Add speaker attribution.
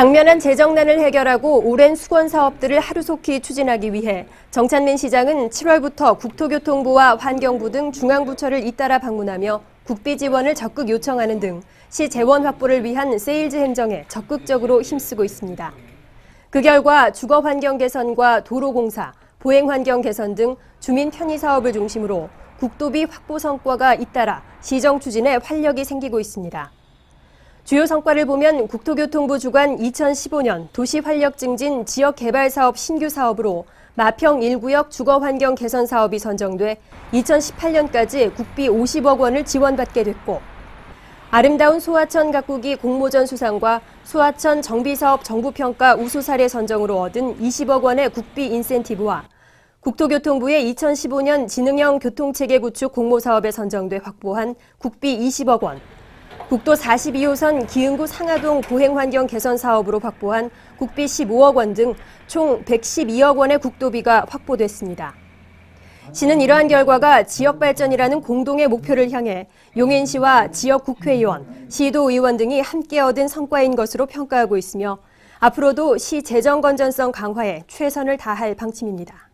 Speaker 1: 당면한 재정난을 해결하고 오랜 숙원 사업들을 하루속히 추진하기 위해 정찬민 시장은 7월부터 국토교통부와 환경부 등 중앙부처를 잇따라 방문하며 국비 지원을 적극 요청하는 등 시 재원 확보를 위한 세일즈 행정에 적극적으로 힘쓰고 있습니다. 그 결과 주거 환경 개선과 도로 공사, 보행 환경 개선 등 주민 편의 사업을 중심으로 국도비 확보 성과가 잇따라 시정 추진에 활력이 생기고 있습니다. 주요 성과를 보면 국토교통부 주관 2015년 도시 활력 증진 지역 개발 사업 신규 사업으로 마평 1구역 주거 환경 개선 사업이 선정돼 2018년까지 국비 50억 원을 지원받게 됐고 아름다운 소하천 가꾸기 공모전 수상과 소하천 정비사업 정부평가 우수 사례 선정으로 얻은 20억 원의 국비 인센티브와 국토교통부의 2015년 지능형 교통체계 구축 공모사업에 선정돼 확보한 국비 20억 원, 국도 42호선 기흥구 상하동 보행환경 개선 사업으로 확보한 국비 15억 원 등 총 112억 원의 국도비가 확보됐습니다. 시는 이러한 결과가 지역 발전이라는 공동의 목표를 향해 용인시와 지역 국회의원, 시도 의원 등이 함께 얻은 성과인 것으로 평가하고 있으며 앞으로도 시 재정 건전성 강화에 최선을 다할 방침입니다.